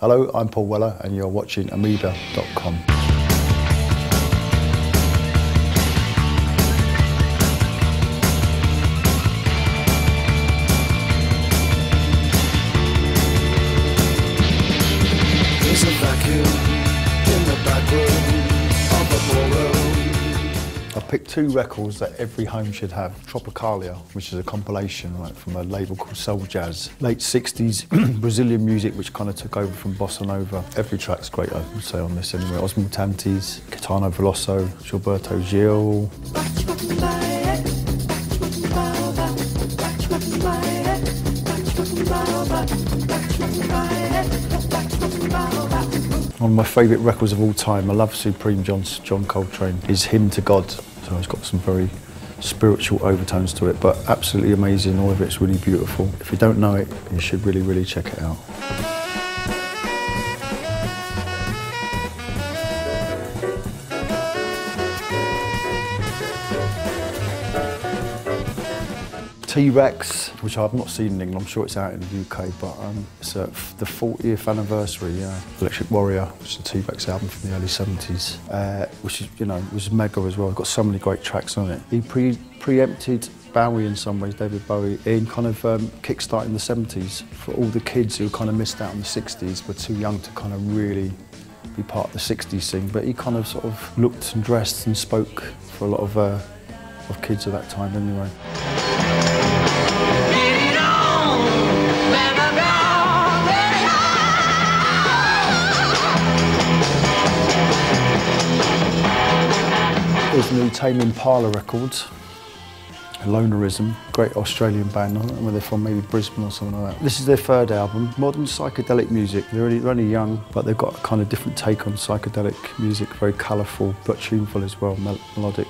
Hello, I'm Paul Weller, and you're watching amoeba.com. picked two records that every home should have. Tropicalia, which is a compilation right, from a label called Soul Jazz. Late 60s Brazilian music, which kind of took over from Bossa Nova. Every track's great, I would say, on this anyway. Os Mutantes, Veloso, Gilberto Gil. One of my favourite records of all time, A Love Supreme John, John Coltrane, is Hymn to God. So it's got some very spiritual overtones to it, but absolutely amazing. All of it's really beautiful. If you don't know it, you should really, really check it out. T-Rex, which I've not seen in England, I'm sure it's out in the UK, but um, it's uh, the 40th anniversary, yeah. Electric Warrior, which is a T-Rex album from the early 70s, uh, which is, you know, was mega as well. Got so many great tracks on it. He pre- preempted Bowie in some ways, David Bowie, in kind of um, kick-starting the 70s for all the kids who kind of missed out on the 60s, were too young to kind of really be part of the 60s scene, but he kind of sort of looked and dressed and spoke for a lot of, uh, of kids of that time anyway. There's new Tame Impala records. Lonerism, great Australian band, I don't know where they're from, maybe Brisbane or something like that. This is their third album, modern psychedelic music. They're only, they're only young, but they've got a kind of different take on psychedelic music, very colourful, but tuneful as well, mel- melodic.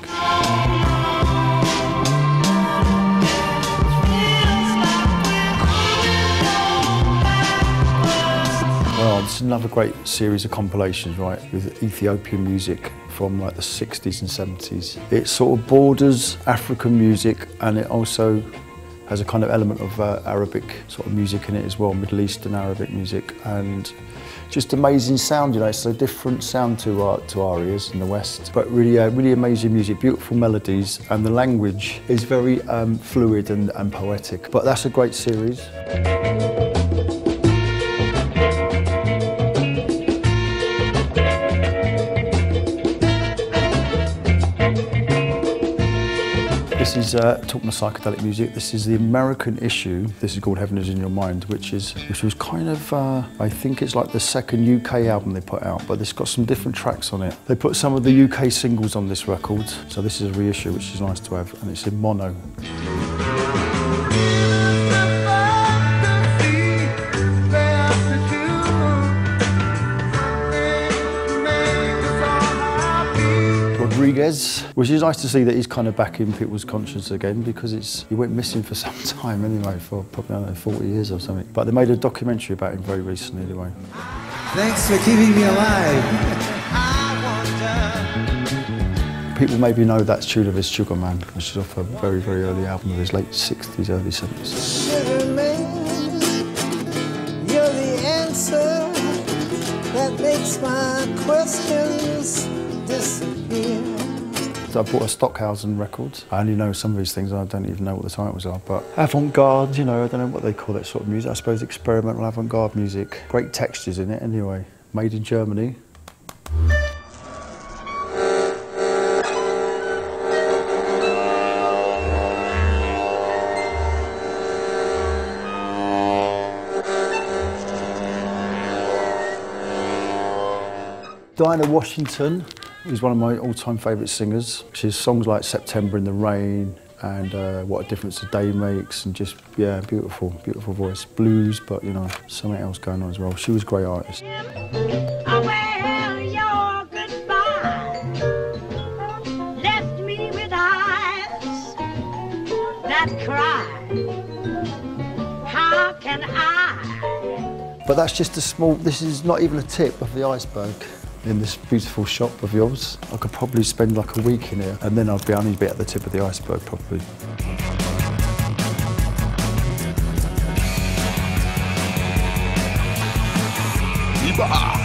It's another great series of compilations, right, with Ethiopian music from like the 60s and 70s. It sort of borders African music and it also has a kind of element of uh, Arabic sort of music in it as well, Middle Eastern Arabic music, and just amazing sound. You know, it's a different sound to our to our ears in the West, but really, uh, really amazing music, beautiful melodies, and the language is very um, fluid and, and poetic. But that's a great series. This is uh, talking of psychedelic music. This is the American issue. This is called Heaven Is in Your Mind, which is which was kind of uh, I think it's like the second UK album they put out, but it's got some different tracks on it. They put some of the UK singles on this record, so this is a reissue, which is nice to have, and it's in mono. Rodriguez, which is nice to see that he's kind of back in people's conscience again because it's he went missing for some time anyway, for probably I don't know 40 years or something. But they made a documentary about him very recently anyway. Thanks for keeping me alive. People maybe know that's Tune of his Sugar Man, which is off a very, very early album of his late 60s, early 70s. Sugar man, you're the answer that makes my questions. So I bought a Stockhausen record. I only know some of these things, I don't even know what the titles are, but avant-garde, you know, I don't know what they call that sort of music. I suppose experimental avant-garde music. Great textures in it anyway. Made in Germany. Dinah Washington is one of my all-time favourite singers. She's songs like September in the Rain and uh, What a Difference a Day Makes and just, yeah, beautiful, beautiful voice. Blues, but, you know, something else going on as well. She was a great artist. Well, your goodbye left me with eyes that cry. How can I? But that's just a small, this is not even a tip of the iceberg in this beautiful shop of yours. I could probably spend like a week in here and then I'd be only be at the tip of the iceberg probably. Ah.